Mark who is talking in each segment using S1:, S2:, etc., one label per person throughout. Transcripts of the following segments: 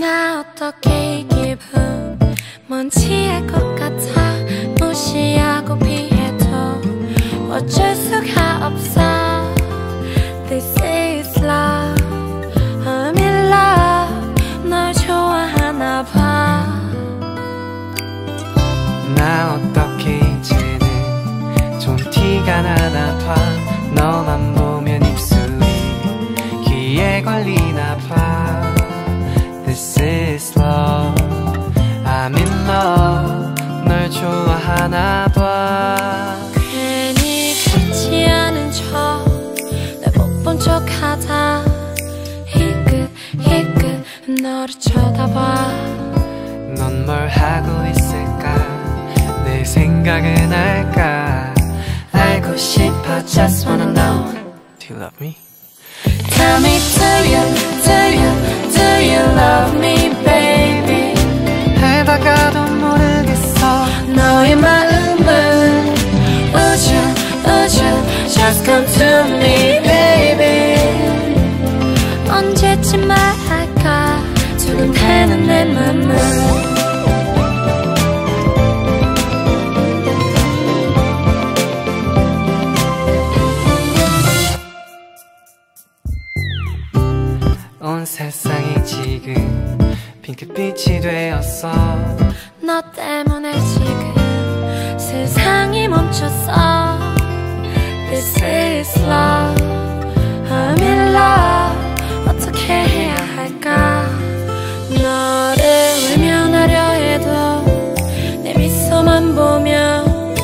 S1: 나 어떻게 기분? 먼지 알 것 같아. 무시하고 피해도 어쩔 수가 없어. This
S2: 나나 봐. 너만 보면 입술이 귀에 걸리나 봐. This is love. I'm in love. 널 좋아하나 봐.
S1: 괜히 그렇지 않은 척내못본 척하다. 희끗 희끗 너를 쳐다봐.
S2: 넌 뭘 하고 있을까? 내 생각은 알까 알고 싶어 just wanna know Do you love me?
S1: Tell me do you do you do you love me baby
S2: 알다가도 모르겠어
S1: 너의 마음은 우주 우주 just come to me baby 언제쯤 말할까 두근대는 내 맘
S2: 세상이 지금 핑크빛이 되었어.
S1: 너 때문에 지금 세상이 멈췄어. This is love. I'm in love. 어떻게 해야 할까? 너를 외면하려 해도 내 미소만 보면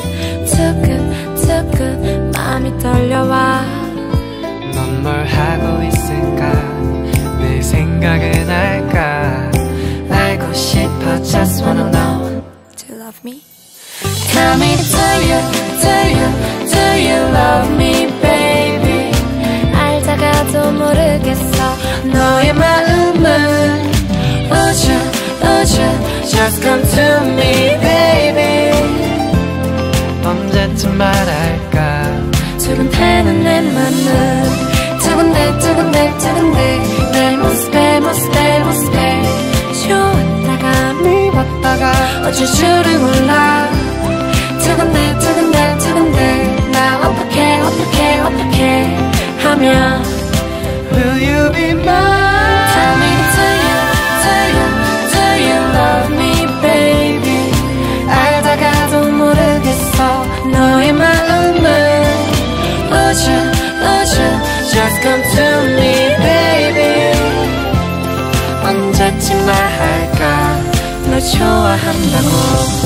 S1: 뜨끈뜨끈 마음이 떨려와.
S2: 넌 뭘 하고 있을
S1: you love me? Tell me do you, do you, do you love me baby 알다가도 모르겠어 너의 마음은 우주 우주 Just come to me baby
S2: 언제쯤 말할까
S1: 두근대는 내 맘은 두근대 두근대 두근대 내 모습 어쩔 줄을 몰라 두근대 두근대 두근대 나 어떻게 어떻게 어떻게 하면
S2: Will you be mine?
S1: Tell me do you do you do you love me baby 알다가도 모르겠어 너의 마음은 우주 우주 Just come to me baby 언제쯤 널 좋아한다고